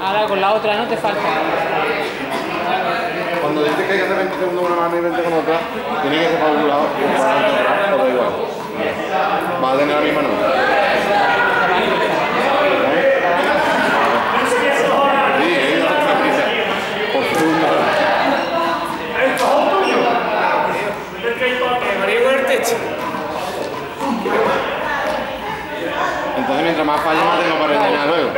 Ahora con la otra no te falta. Cuando dices que hay que hacer 20 segundos una mano y 20 con otra, tiene que ser para un lado y para otro, todo igual. Va a tener la misma nota. Entonces mientras más falle más tengo para rellenar luego.